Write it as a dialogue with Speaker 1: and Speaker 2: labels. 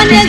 Speaker 1: and